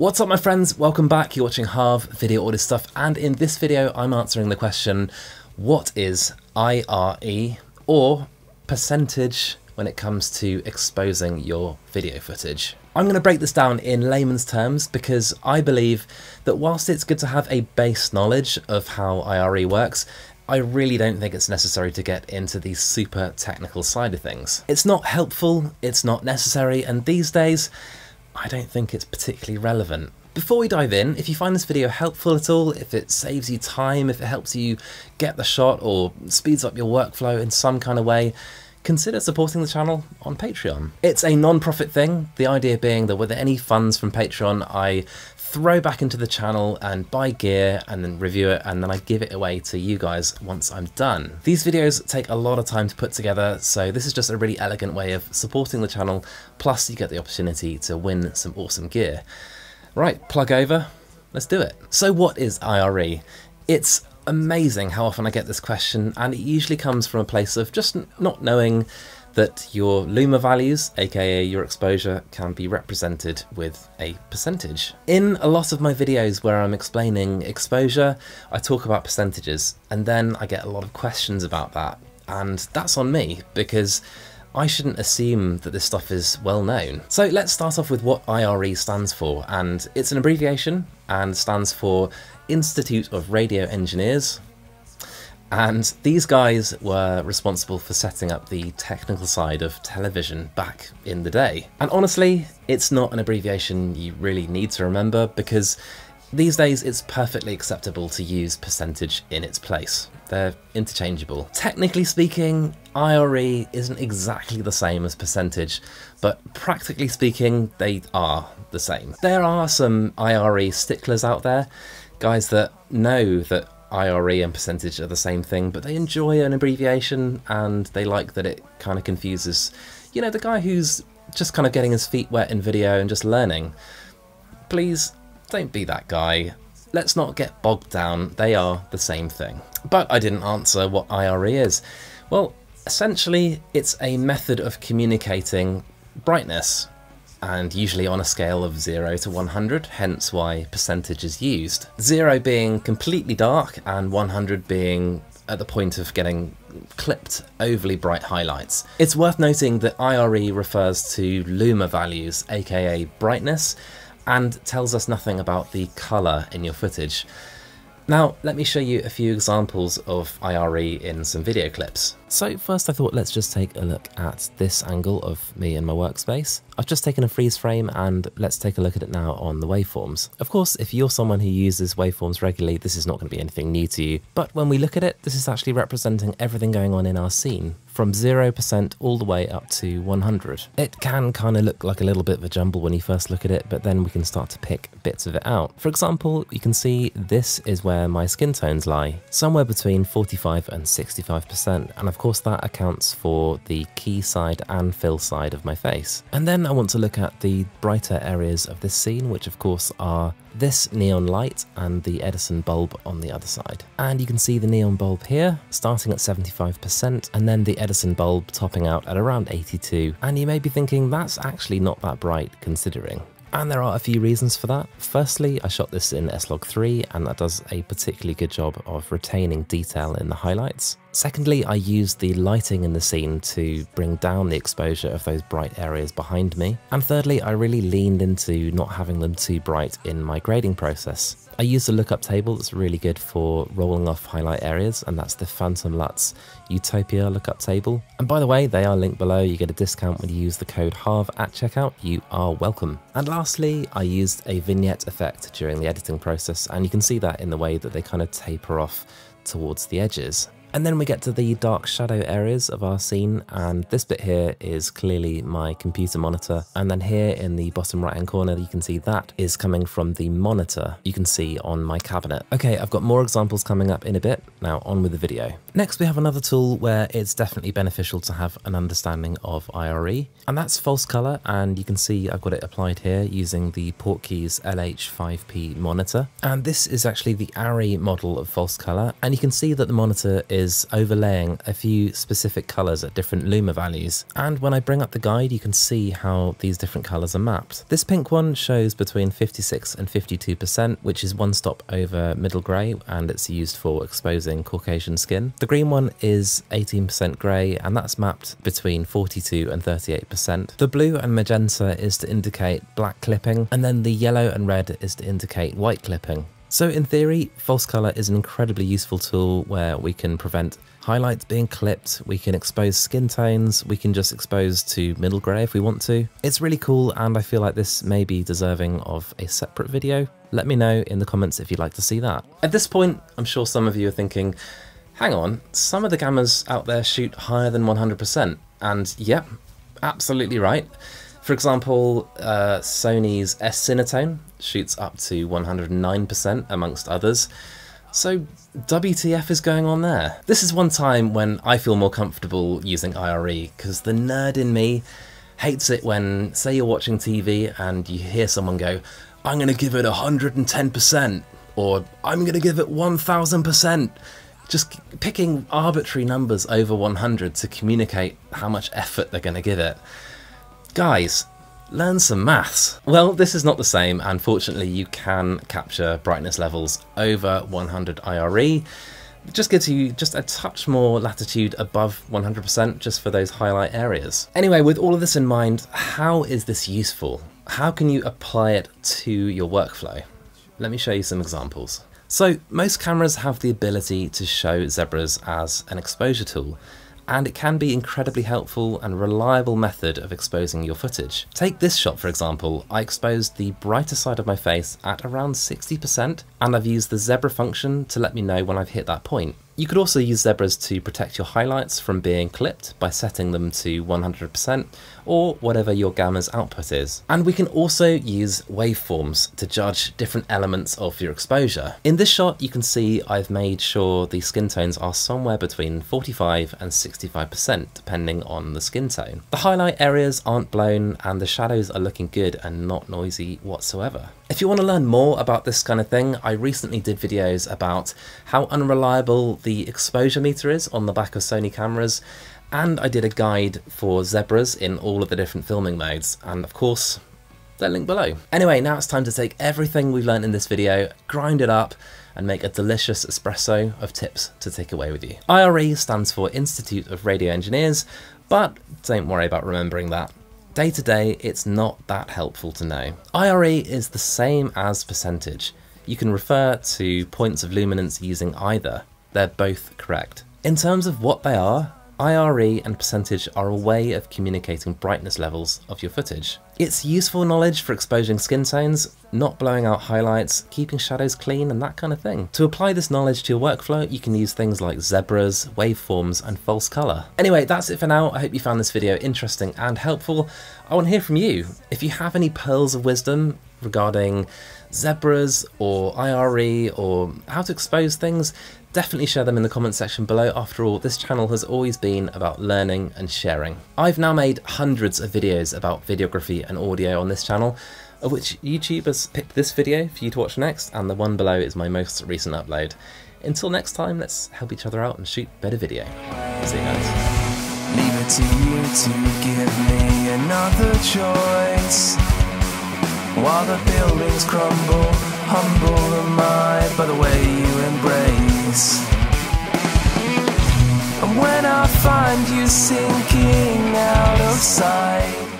What's up my friends, welcome back, you're watching Harv Video Audio Stuff and in this video I'm answering the question what is IRE or percentage when it comes to exposing your video footage. I'm going to break this down in layman's terms because I believe that whilst it's good to have a base knowledge of how IRE works, I really don't think it's necessary to get into the super technical side of things. It's not helpful, it's not necessary, and these days, I don't think it's particularly relevant. Before we dive in, if you find this video helpful at all, if it saves you time, if it helps you get the shot or speeds up your workflow in some kind of way, consider supporting the channel on Patreon. It's a non-profit thing, the idea being that with any funds from Patreon I throw back into the channel and buy gear and then review it and then I give it away to you guys once I'm done. These videos take a lot of time to put together so this is just a really elegant way of supporting the channel plus you get the opportunity to win some awesome gear. Right, plug over, let's do it. So what is IRE? It's amazing how often I get this question and it usually comes from a place of just not knowing that your luma values, aka your exposure, can be represented with a percentage. In a lot of my videos where I'm explaining exposure, I talk about percentages, and then I get a lot of questions about that, and that's on me, because I shouldn't assume that this stuff is well known. So let's start off with what IRE stands for, and it's an abbreviation and stands for Institute of Radio Engineers, and these guys were responsible for setting up the technical side of television back in the day. And honestly, it's not an abbreviation you really need to remember because these days it's perfectly acceptable to use percentage in its place. They're interchangeable. Technically speaking, IRE isn't exactly the same as percentage, but practically speaking, they are the same. There are some IRE sticklers out there, guys that know that IRE and percentage are the same thing, but they enjoy an abbreviation and they like that it kind of confuses, you know, the guy who's just kind of getting his feet wet in video and just learning. Please don't be that guy. Let's not get bogged down. They are the same thing. But I didn't answer what IRE is. Well, essentially, it's a method of communicating brightness and usually on a scale of 0 to 100, hence why percentage is used. 0 being completely dark and 100 being at the point of getting clipped overly bright highlights. It's worth noting that IRE refers to luma values, aka brightness, and tells us nothing about the colour in your footage. Now, let me show you a few examples of IRE in some video clips. So first I thought let's just take a look at this angle of me and my workspace. I've just taken a freeze frame and let's take a look at it now on the waveforms. Of course, if you're someone who uses waveforms regularly, this is not going to be anything new to you. But when we look at it, this is actually representing everything going on in our scene from 0% all the way up to 100. It can kind of look like a little bit of a jumble when you first look at it, but then we can start to pick bits of it out. For example, you can see this is where my skin tones lie, somewhere between 45 and 65%, and of course that accounts for the key side and fill side of my face. And then I want to look at the brighter areas of this scene, which of course are this neon light and the Edison bulb on the other side. And you can see the neon bulb here starting at 75% and then the Edison bulb topping out at around 82. And you may be thinking that's actually not that bright considering. And there are a few reasons for that. Firstly, I shot this in S-Log 3 and that does a particularly good job of retaining detail in the highlights. Secondly, I used the lighting in the scene to bring down the exposure of those bright areas behind me. And thirdly, I really leaned into not having them too bright in my grading process. I used a lookup table that's really good for rolling off highlight areas, and that's the Phantom LUTs Utopia lookup table. And by the way, they are linked below. You get a discount when you use the code HARV at checkout. You are welcome. And lastly, I used a vignette effect during the editing process, and you can see that in the way that they kind of taper off towards the edges. And then we get to the dark shadow areas of our scene, and this bit here is clearly my computer monitor. And then here in the bottom right hand corner, you can see that is coming from the monitor you can see on my cabinet. Okay, I've got more examples coming up in a bit. Now on with the video. Next, we have another tool where it's definitely beneficial to have an understanding of IRE, and that's false color. And you can see I've got it applied here using the Portkeys LH5P monitor. And this is actually the ARRI model of false color. And you can see that the monitor is is overlaying a few specific colours at different luma values. And when I bring up the guide, you can see how these different colours are mapped. This pink one shows between 56 and 52%, which is one stop over middle grey, and it's used for exposing Caucasian skin. The green one is 18% grey, and that's mapped between 42 and 38%. The blue and magenta is to indicate black clipping, and then the yellow and red is to indicate white clipping. So in theory, false color is an incredibly useful tool where we can prevent highlights being clipped, we can expose skin tones, we can just expose to middle grey if we want to. It's really cool and I feel like this may be deserving of a separate video. Let me know in the comments if you'd like to see that. At this point, I'm sure some of you are thinking, hang on, some of the gammas out there shoot higher than 100%. And yep, absolutely right. For example, uh, Sony's S-Cinetone shoots up to 109% amongst others. So WTF is going on there? This is one time when I feel more comfortable using IRE because the nerd in me hates it when, say you're watching TV and you hear someone go, I'm going to give it 110% or I'm going to give it 1000%. Just picking arbitrary numbers over 100 to communicate how much effort they're going to give it. Guys, learn some maths. Well, this is not the same, and fortunately you can capture brightness levels over 100 IRE. It just gives you just a touch more latitude above 100% just for those highlight areas. Anyway, with all of this in mind, how is this useful? How can you apply it to your workflow? Let me show you some examples. So most cameras have the ability to show zebras as an exposure tool, and it can be incredibly helpful and reliable method of exposing your footage. Take this shot for example, I exposed the brighter side of my face at around 60% and I've used the zebra function to let me know when I've hit that point. You could also use zebras to protect your highlights from being clipped by setting them to 100% or whatever your gamma's output is. And we can also use waveforms to judge different elements of your exposure. In this shot you can see I've made sure the skin tones are somewhere between 45 and 65% depending on the skin tone. The highlight areas aren't blown and the shadows are looking good and not noisy whatsoever. If you want to learn more about this kind of thing, I recently did videos about how unreliable the exposure meter is on the back of Sony cameras, and I did a guide for zebras in all of the different filming modes, and of course, they're linked below. Anyway, now it's time to take everything we've learned in this video, grind it up, and make a delicious espresso of tips to take away with you. IRE stands for Institute of Radio Engineers, but don't worry about remembering that. Day to day, it's not that helpful to know. IRE is the same as percentage. You can refer to points of luminance using either. They're both correct. In terms of what they are, IRE and percentage are a way of communicating brightness levels of your footage. It's useful knowledge for exposing skin tones, not blowing out highlights, keeping shadows clean and that kind of thing. To apply this knowledge to your workflow, you can use things like zebras, waveforms and false colour. Anyway, that's it for now. I hope you found this video interesting and helpful. I want to hear from you. If you have any pearls of wisdom regarding zebras or IRE or how to expose things, definitely share them in the comment section below. After all, this channel has always been about learning and sharing. I've now made hundreds of videos about videography and audio on this channel, of which YouTube has picked this video for you to watch next, and the one below is my most recent upload. Until next time, let's help each other out and shoot better video. See you guys. Leave it to you to give me another choice While the buildings crumble, humble am I by the way you embrace And when I find you sinking out of sight